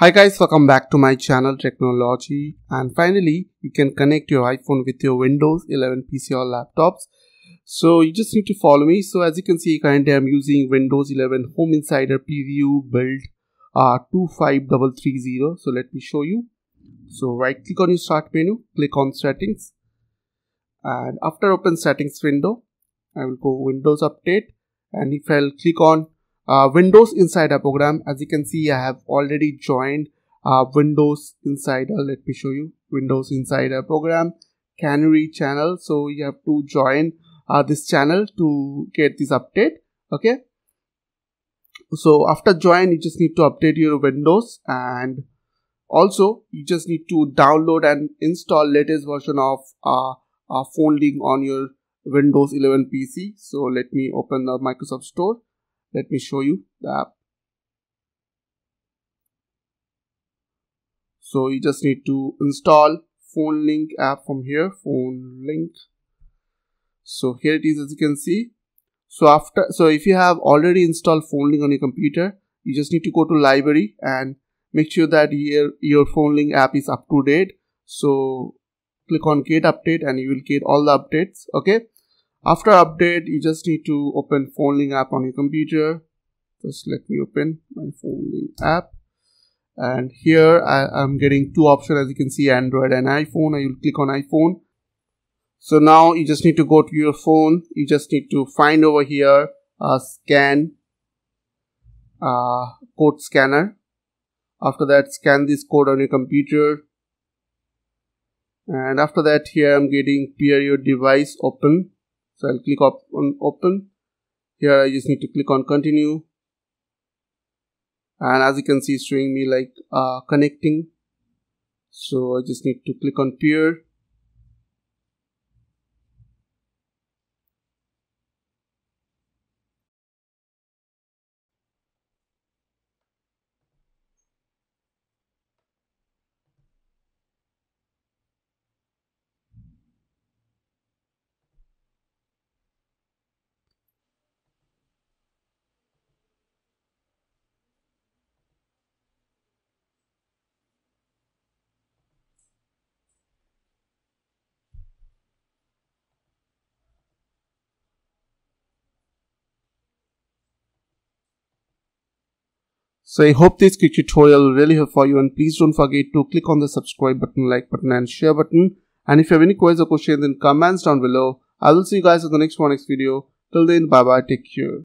Hi guys, welcome back to my channel Tricknology and finally you can connect your iPhone with your Windows 11 PC or laptops. So you just need to follow me. So as you can see currently I'm using Windows 11 Home Insider Preview build uh, 25330. So let me show you. So right click on your start menu, click on settings and after open settings window I will go Windows update and if I'll click on uh, Windows Insider program as you can see I have already joined uh, Windows Insider. Let me show you. Windows Insider program Canary channel. So you have to join uh, this channel to get this update. Okay? So after join you just need to update your Windows and also you just need to download and install latest version of uh, uh, phone link on your Windows 11 PC so let me open the Microsoft Store let me show you the app. So you just need to install phone link app from here phone link. So here it is as you can see. So after so if you have already installed phone link on your computer you just need to go to library and make sure that your your phone link app is up to date. So click on get update and you will get all the updates okay after update you just need to open phone link app on your computer. Just let me open my phone link app. And here I am getting two options. As you can see Android and iPhone. I will click on iPhone. So now you just need to go to your phone. You just need to find over here a scan uh, code scanner. After that scan this code on your computer. And after that here I'm getting pair your device open so I'll click on open. Here I just need to click on continue. And as you can see it's showing me like uh, connecting. So I just need to click on pair So I hope this quick tutorial really help for you and please don't forget to click on the subscribe button, like button and share button. And if you have any questions or questions then comments down below. I will see you guys in the next one next video. Till then bye bye take care.